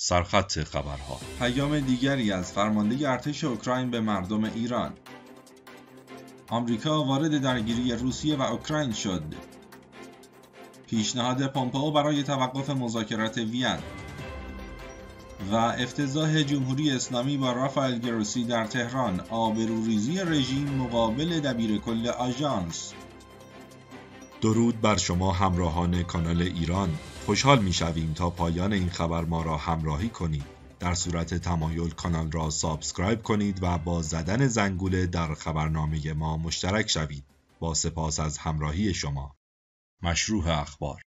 سرخط خبرها. پیام دیگری از فرمانده ارتش اوکراین به مردم ایران. آمریکا وارد درگیری روسیه و اوکراین شد. پیشنهاد پومپئو برای توقف مذاکرات وین. و افتضاح جمهوری اسلامی با رافائل گروسی در تهران آبروریزی رژیم مقابل دبیر کل آژانس. درود بر شما همراهان کانال ایران. خوشحال می شویم تا پایان این خبر ما را همراهی کنید در صورت تمایل کانال را subscribe کنید و با زدن زنگوله در خبرنامه ما مشترک شوید با سپاس از همراهی شما مشروح اخبار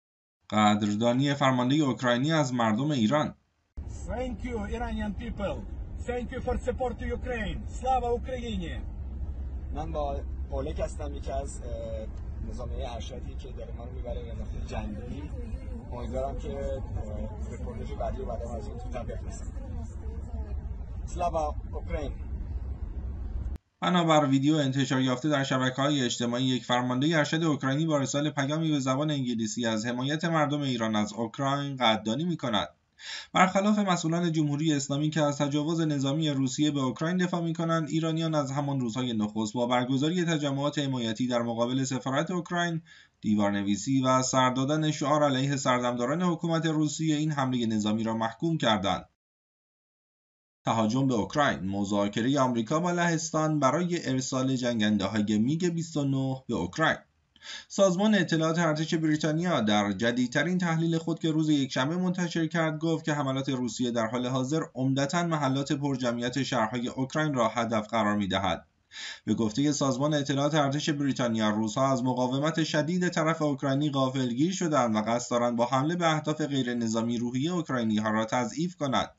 قدردانی فرمانده اوکراینی از مردم ایران Thank you Iranian people. Thank you for support to Ukraine. Slava Ukraini. من با اولک هستم یکی از نظامیه ارشدی که داره منو می‌بره به نقطه جنگی امیدوارم که رپورتاج بعدی و بعد از این تو تبلیغ رسم سلاوا اوکراین. بنابر ویدیو انتشار یافته در شبکه های اجتماعی یک فرمانده ارشد اوکراینی با ارسال پیامی به زبان انگلیسی از حمایت مردم ایران از اوکراین قدردانی می کند. برخلاف مسئولان جمهوری اسلامی که از تجاوز نظامی روسیه به اوکراین دفاع می کنند ایرانیان از همان روزهای نخست با برگزاری تجمعات حمایتی در مقابل سفارت اوکراین دیوارنویسی و سر دادن شعار علیه سردمداران حکومت روسیه این حمله نظامی را محکوم کردند. تهاجم به اوکراین مذاکره آمریکا با لهستان برای ارسال جنگنده های میگ 29 به اوکراین. سازمان اطلاعات ارتش بریتانیا در جدیدترین تحلیل خود که روز یکشنبه منتشر کرد گفت که حملات روسیه در حال حاضر عمدتا محلات پرجمعیت شهرهای اوکراین را هدف قرار می‌دهد. به گفته سازمان اطلاعات ارتش بریتانیا روزها از مقاومت شدید طرف اوکراینی غافلگیر شدند و قصد دارند با حمله به اهداف غیر نظامی روحی اوکراینی ها را تضعیف کنند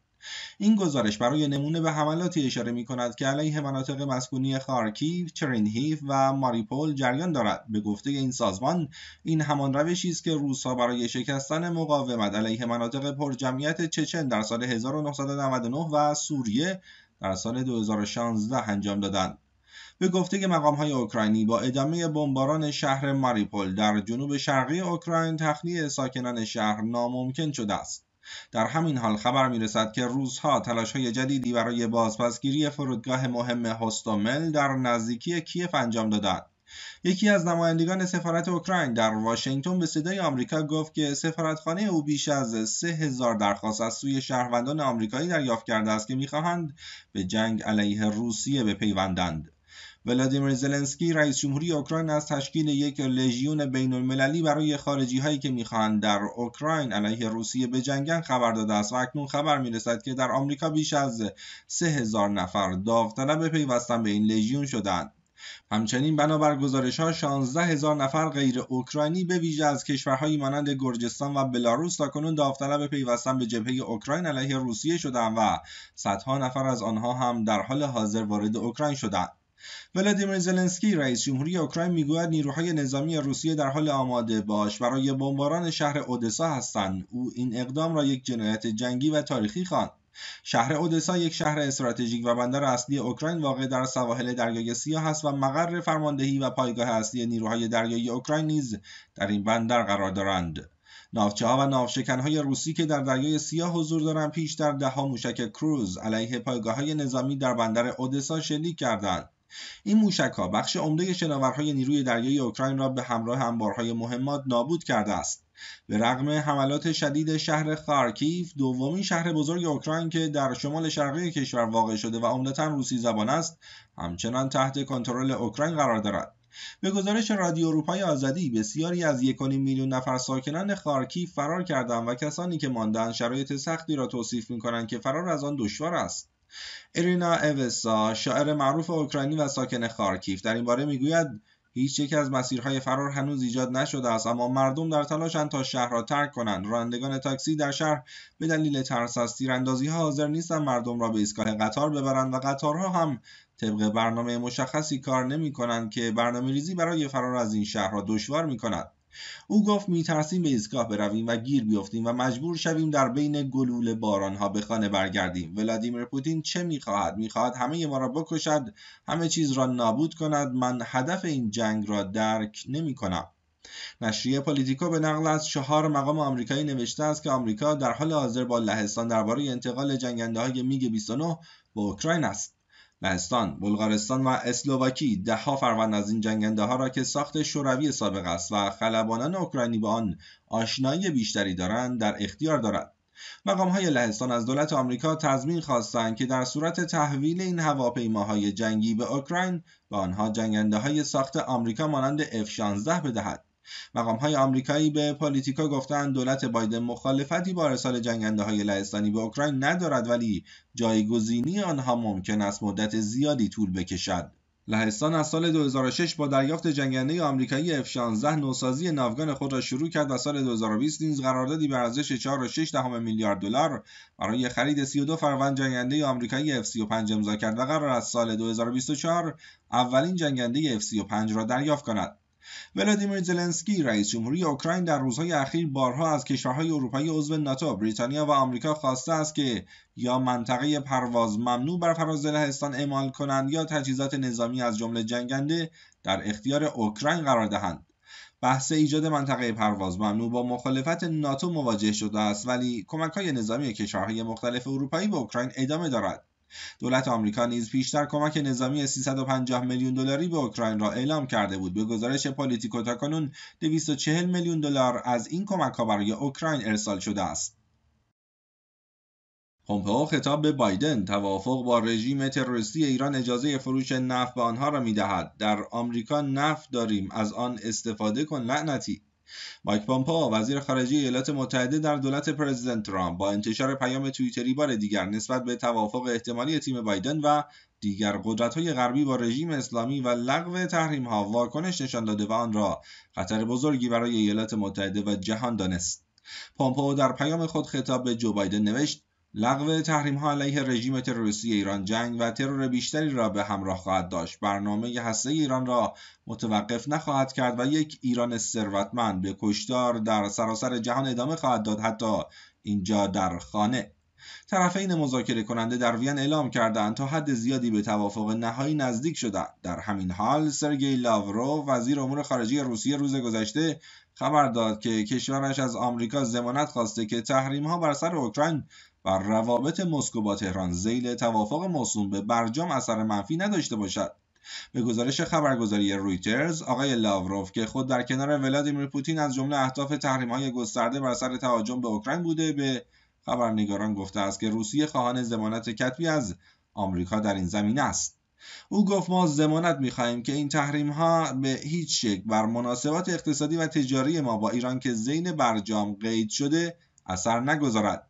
این گزارش برای نمونه به حملاتی اشاره می کند که علیه مناطق مسکونی خارکیو، چرینهیف و ماریپول جریان دارد. به گفته این سازمان، این همان روشی است که روسها برای شکستن مقاومت علیه مناطق پرجمعیت چچن در سال 1999 و سوریه در سال 2016 انجام دادند. به گفته مقام های اوکراینی با ادامه بمباران شهر ماریپول در جنوب شرقی اوکراین تخلیه ساکنان شهر ناممکن شده است. در همین حال خبر می رسد که روزها تلاش های جدیدی برای بازپسگیری فرودگاه مهم هستومل در نزدیکی کیف انجام دادند. یکی از نمایندگان سفارت اوکراین در واشنگتن به صدای آمریکا گفت که سفارتخانه او بیش از سه هزار درخواست از سوی شهروندان آمریکایی دریافت کرده است که می‌خواهند به جنگ علیه روسیه بپیوندند. ولادیمیر زلنسکی رئیس جمهوری اوکراین از تشکیل یک لژیون بین المللی برای خارجی هایی که می‌خواهند در اوکراین علیه روسیه بجنگند خبر داده است و اکنون خبر می‌رسد که در آمریکا بیش از سه هزار نفر داوطلب پیوستن به این لژیون شدند. همچنین بنابر گزارش ها 16 هزار نفر غیر اوکراینی به ویژه از کشورهایی مانند گرجستان و بلاروس تاکنون داوطلب پیوستن به جبهه اوکراین علیه روسیه شدند و صدها نفر از آنها هم در حال حاضر وارد اوکراین شدند. ولادیمیر زلنسکی رئیس جمهوری اوکراین می‌گوید نیروهای نظامی روسیه در حال آماده باش. برای بمباران شهر اودسا هستند. او این اقدام را یک جنایت جنگی و تاریخی خواند. شهر اودسا یک شهر استراتژیک و بندر اصلی اوکراین واقع در سواحل دریای سیاه است و مقر فرماندهی و پایگاه اصلی نیروهای دریایی اوکراین نیز در این بندر قرار دارند. ناوچه ها و ناوشکن های روسی که در دریای سیاه حضور دارند پیش در دهها موشک کروز علیه پایگاه های نظامی در بندر اودسا شلیک کردند. این موشکها بخش عمده شناورهای نیروی دریایی اوکراین را به همراه انبارهای مهمات نابود کرده است. به رغم حملات شدید شهر خارکیف دومین شهر بزرگ اوکراین که در شمال شرقی کشور واقع شده و عمدتا روسی زبان است همچنان تحت کنترل اوکراین قرار دارد. به گزارش رادیو اروپای آزادی بسیاری از 1.5 میلیون نفر ساکنان خارکیف فرار کردند و کسانی که ماندند شرایط سختی را توصیف می‌کنند که فرار از آن دشوار است. ارینا اوسا شاعر معروف اوکراینی و ساکن خارکیف. در این باره می‌گوید هیچ یک از مسیرهای فرار هنوز ایجاد نشده است اما مردم در تلاشند تا شهر را ترک کنند. رانندگان تاکسی در شهر به دلیل ترس از تیراندازی ها حاضر نیستند مردم را به ایستگاه قطار ببرند و قطارها هم طبق برنامه مشخصی کار نمی کنند که برنامه ریزی برای فرار از این شهر را دشوار می کند او گفت میترسیم به ایستگاه برویم و گیر بیفتیم و مجبور شویم در بین گلول بارانها به خانه برگردیم. ولادیمیر پوتین چه می‌خواهد؟ می‌خواهد همه ما را بکشد همه چیز را نابود کند. من هدف این جنگ را درک نمی کنم نشریه پولیتیکو به نقل از چهار مقام آمریکایی نوشته است که آمریکا در حال حاضر با لهستان درباره انتقال جنگنده های میگ 29 به اوکراین است. لهستان، بلغارستان و اسلوواکی دهها فروند از این جنگنده ها را که ساخت شوروی سابق است و خلبانان اوکراینی با آن آشنایی بیشتری دارند در اختیار دارد. مقام های لهستان از دولت آمریکا تضمین خواستند که در صورت تحویل این هواپیماهای جنگی به اوکراین به آنها جنگنده های ساخت آمریکا مانند F-16 بدهد. مقام های آمریکایی به پالیتیکا گفتند دولت بایدن مخالفتی با ارسال جنگنده های لهستانی به اوکراین ندارد ولی جایگزینی آنها ممکن است مدت زیادی طول بکشد. لهستان از سال 2006 با دریافت جنگنده آمریکایی F-16 نوسازی ناوگان خود را شروع کرد و سال 2020 نیز قراردادی به ارزش 4.6 میلیارد دلار برای خرید 32 فروند جنگنده آمریکایی F-35 امضا کرد و قرار است سال 2024 اولین جنگنده F-35 را دریافت کند. ولادیمیر زلنسکی رئیس جمهوری اوکراین در روزهای اخیر بارها از کشورهای اروپایی عضو ناتو بریتانیا و آمریکا خواسته است که یا منطقه پرواز ممنوع بر فراز لهستان اعمال کنند یا تجهیزات نظامی از جمله جنگنده در اختیار اوکراین قرار دهند. بحث ایجاد منطقه پرواز ممنوع با مخالفت ناتو مواجه شده است ولی کمک های نظامی کشورهای مختلف اروپایی به اوکراین ادامه دارد. دولت آمریکا نیز پیشتر کمک نظامی 350 میلیون دلاری به اوکراین را اعلام کرده بود. به گزارش پلیتیکو تاکنون 240 میلیون دلار از این کمک ها برای اوکراین ارسال شده است. پومپئو خطاب به بایدن توافق با رژیم تروریستی ایران اجازه فروش نفت به آنها را می‌دهد. در آمریکا نفت داریم از آن استفاده کن لعنتی. مایک پامپا وزیر خارجه ایالات متحده در دولت پرزیدنت ترامپ با انتشار پیام توییتری بار دیگر نسبت به توافق احتمالی تیم بایدن و دیگر قدرت‌های غربی با رژیم اسلامی و لغو ها واکنش نشان داده و آن را خطر بزرگی برای ایالات متحده و جهان دانست. پامپو در پیام خود خطاب به جو بایدن نوشت لغو تحریم ها علیه رژیم تروریستی ایران جنگ و ترور بیشتری را به همراه خواهد داشت. برنامه هسته ایران را متوقف نخواهد کرد و یک ایران ثروتمند به کشتار در سراسر جهان ادامه خواهد داد حتی اینجا در خانه. طرفین مذاکره کننده در وین اعلام کردند تا حد زیادی به توافق نهایی نزدیک شدند. در همین حال سرگئی لاورو وزیر امور خارجه روسیه روز گذشته خبر داد که کشورش از آمریکا ضمانت خواسته که تحریم ها بر سر اوکراین و روابط مسکو با تهران زیل توافق موسوم به برجام اثر منفی نداشته باشد. به گزارش خبرگزاری رویترز آقای لاوروف که خود در کنار ولادیمیر پوتین از جمله اهداف های گسترده بر سر تهاجم به اوکراین بوده به خبرنگاران گفته است که روسیه خواهان ضمانت کتبی از آمریکا در این زمینه است. او گفت ما ضمانت می‌خواهیم که این تحریم ها به هیچ شکل بر مناسبات اقتصادی و تجاری ما با ایران که زین برجام قید شده اثر نگذارد.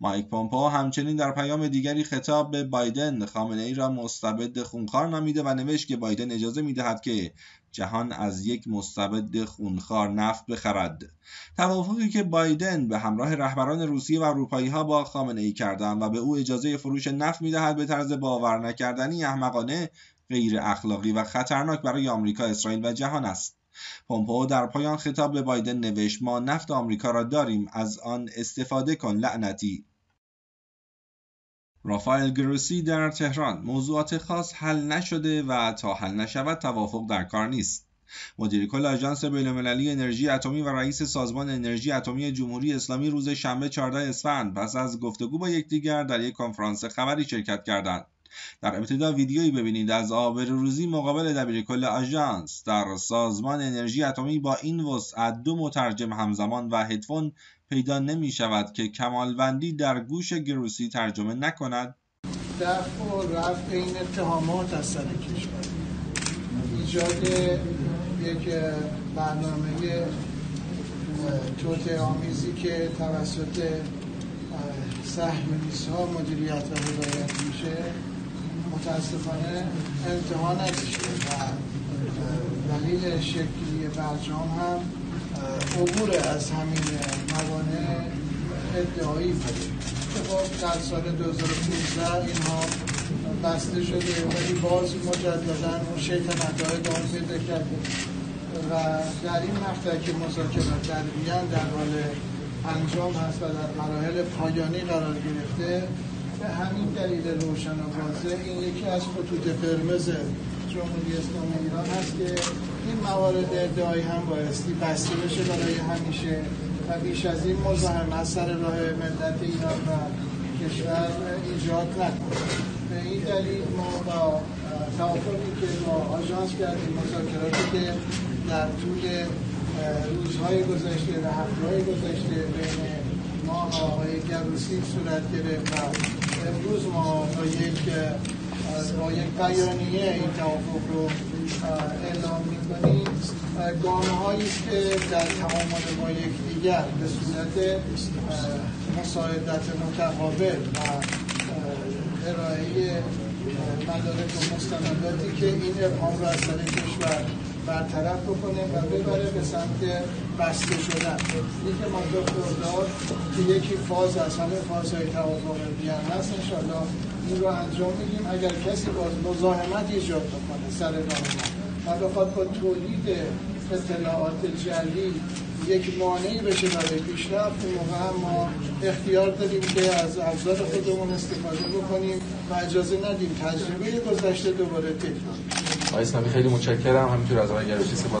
مایک پومپو همچنین در پیام دیگری خطاب به بایدن خامنه ای را مستبد خونخوار نامیده و نوشت که بایدن اجازه می‌دهد که جهان از یک مستبد خونخوار نفت بخرد. توافقی که بایدن به همراه رهبران روسیه و اروپایی ها با خامنه ای کردند و به او اجازه فروش نفت می‌دهد به طرز باور نکردنی احمقانه غیر اخلاقی و خطرناک برای آمریکا اسرائیل و جهان است. پومپو در پایان خطاب به بایدن نوشت ما نفت آمریکا را داریم از آن استفاده کن لعنتی. رافائل گروسی در تهران موضوعات خاص حل نشده و تا حل نشود توافق در کار نیست. مدیر کل آژانس بینالمللی انرژی اتمی و رئیس سازمان انرژی اتمی جمهوری اسلامی روز شنبه 14 اسفند پس از گفتگو با یکدیگر در یک کنفرانس خبری شرکت کردند. در ابتدا ویدیویی ببینید از روزی مقابل دبیرکل آژانس در سازمان انرژی اتمی با این وسعت دو مترجم همزمان و هدفون پیدا نمی شود که کمالوندی در گوش گروسی ترجمه نکند. دفع و رفع این اتهامات از سر کشور. ایجاد یک برنامه توت آمیزی که توسط سهم ها مدیریت و هدایت میشه. متاسفانه انتها نکشیده و دلیل شکلی برجام هم عبور از همین موانع ادعایی بود که خب در سال 2015 اینها بسته شده ولی باز مجددا اون شیطنت های دام کرده. و در این مقطع که مذاکرات در بیان در حال انجام هست و در مراحل پایانی قرار گرفته به همین دلیل روشن واضح این یکی از خطوط قرمز جمهوری اسلامی ایران هست که این موارد ادعایی هم بایستی بسته بشه برای همیشه و بیش از این مزاحمت سر راه ملت ایران و کشور ایجاد نکنه. به این دلیل ما با توافقی که با آژانس کردیم مذاکراتی که در طول روزهای گذشته و هفتههای گذشته بین ما و آقای گروسی صورت گرفت و امروز ما با یک با یک بیانیه این توافق رو اعلام می‌کنیم. گام هایی که در تعامل با یکدیگر به صورت مساعدت متقابل و ارائه مدارک و مستنداتی که این ابهام رو از سر کشور برطرف بکنه و ببره به سمت بسته شدن. یکی ماه خرداد که یکی فاز از همه فازهای توافق بیان هست انشالله این رو انجام میدیم. اگر کسی باز مزاحمت ایجاد بکنه سر راه و بخواد با تولید اطلاعات جلی یک مانعی بشه برای پیشرفت اون موقع ما اختیار داریم که از ابزار خودمون استفاده بکنیم و اجازه ندیم تجربه گذشته دوباره تکرار. اسلامی خیلی متشکرم. همینطور از آقای گروسی سپاس.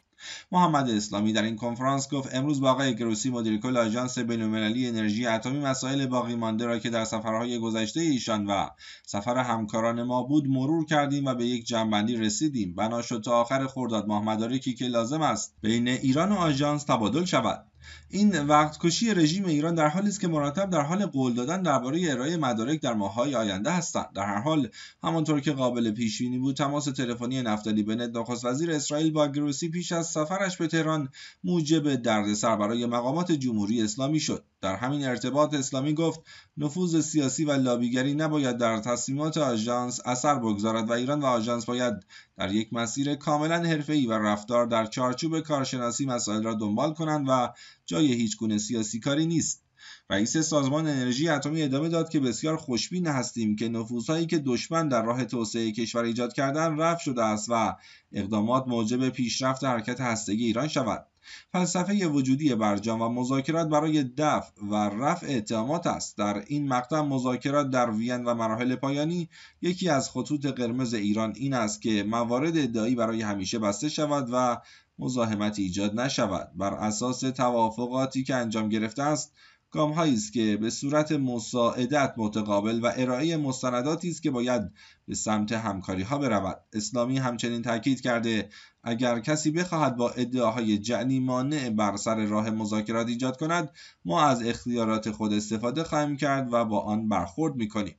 محمد اسلامی در این کنفرانس گفت امروز با آقای گروسی مدیر کل آژانس بین‌المللی انرژی اتمی مسائل باقی مانده را که در سفرهای گذشته ایشان و سفر همکاران ما بود مرور کردیم و به یک جنبندی رسیدیم. بنا شد تا آخر خرداد ماه مدارکی که لازم است. بین ایران و آژانس تبادل شود. این وقت کشی رژیم ایران در حالی است که مرتب در حال قول دادن درباره ارائه مدارک در ماههای آینده هستند. در هر حال همانطور که قابل پیش بینی بود تماس تلفنی نفتالی بنت نخست وزیر اسرائیل با گروسی پیش از سفرش به تهران موجب دردسر برای مقامات جمهوری اسلامی شد. در همین ارتباط اسلامی گفت نفوذ سیاسی و لابیگری نباید در تصمیمات آژانس اثر بگذارد و ایران و آژانس باید در یک مسیر کاملا حرفه‌ای و رفتار در چارچوب کارشناسی مسائل را دنبال کنند و جای هیچ گونه سیاسی کاری نیست. رئیس سازمان انرژی اتمی ادامه داد که بسیار خوشبین هستیم که نفوذهایی که دشمن در راه توسعه کشور ایجاد کردن رفع شده است و اقدامات موجب پیشرفت حرکت هستگی ایران شود. فلسفه وجودی برجام و مذاکرات برای دفع و رفع اتهامات است. در این مقطع مذاکرات در وین و مراحل پایانی یکی از خطوط قرمز ایران این است که موارد ادعایی برای همیشه بسته شود و مزاحمت ایجاد نشود. بر اساس توافقاتی که انجام گرفته است گامهایی است که به صورت مساعدت متقابل و ارائه مستنداتی است که باید به سمت همکاری ها برود. اسلامی همچنین تاکید کرده اگر کسی بخواهد با ادعاهای جعلی مانع بر سر راه مذاکرات ایجاد کند ما از اختیارات خود استفاده خواهیم کرد و با آن برخورد می‌کنیم.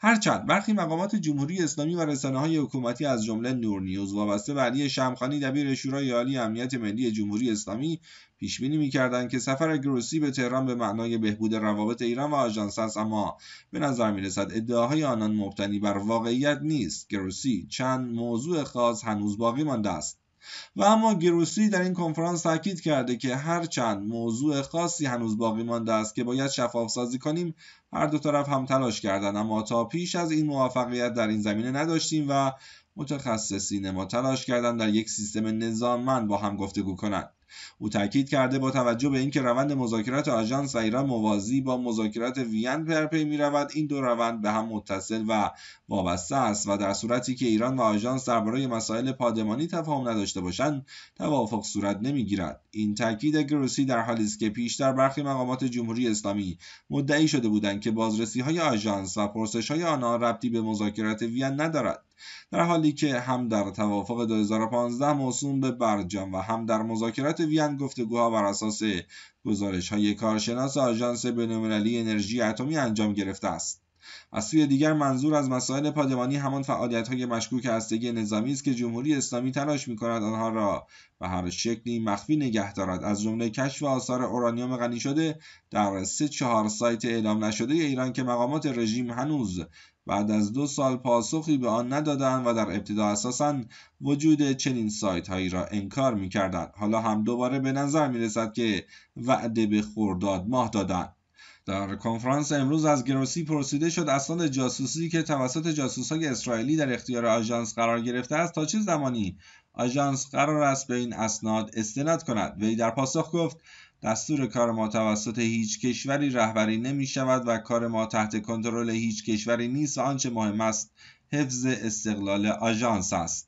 هرچند برخی مقامات جمهوری اسلامی و رسانه های حکومتی از جمله نور نیوز وابسته به علی شمخانی دبیر شورای عالی امنیت ملی جمهوری اسلامی پیش بینی می‌کردند که سفر گروسی به تهران به معنای بهبود روابط ایران و آژانس است اما به نظر می‌رسد ادعاهای آنان مبتنی بر واقعیت نیست. گروسی چند موضوع خاص هنوز باقی مانده است. و اما گروسی در این کنفرانس تاکید کرده که هر چند موضوع خاصی هنوز باقی مانده است که باید شفاف سازی کنیم هر دو طرف هم تلاش کردند اما تا پیش از این موفقیت در این زمینه نداشتیم و متخصصین ما تلاش کردند در یک سیستم نظاممند با هم گفتگو کنند. او تاکید کرده با توجه به اینکه روند مذاکرات آژانس و ایران موازی با مذاکرات وین پرپی می رود این دو روند به هم متصل و وابسته است و در صورتی که ایران و آژانس درباره مسائل پادمانی تفاهم نداشته باشند توافق صورت نمی‌گیرد. این تاکید گروسی در حالی است که پیشتر برخی مقامات جمهوری اسلامی مدعی شده بودند که بازرسی های آژانس و پرسش های آنها ربطی به مذاکرات وین ندارد. در حالی که هم در توافق 2015 موسوم به برجام و هم در مذاکرات وین گفتگوها بر اساس گزارش های کارشناس آژانس بینالمللی انرژی اتمی انجام گرفته است. از سوی دیگر منظور از مسائل پادمانی همان فعالیت های مشکوک هستگی نظامی است که جمهوری اسلامی تلاش می کند آنها را به هر شکلی مخفی نگه دارد از جمله کشف آثار اورانیوم غنی شده در سه چهار سایت اعلام نشده ایران که مقامات رژیم هنوز بعد از دو سال پاسخی به آن ندادند و در ابتدا اساسا وجود چنین سایت هایی را انکار می کردند. حالا هم دوباره به نظر می رسد که وعده به خورداد ماه دادند. در کنفرانس امروز از گروسی پرسیده شد اسناد جاسوسی که توسط جاسوسهای اسرائیلی در اختیار آژانس قرار گرفته است تا چه زمانی آژانس قرار است به این اسناد استناد کند؟ وی در پاسخ گفت دستور کار ما توسط هیچ کشوری رهبری نمی شود و کار ما تحت کنترل هیچ کشوری نیست و آنچه مهم است حفظ استقلال آژانس است.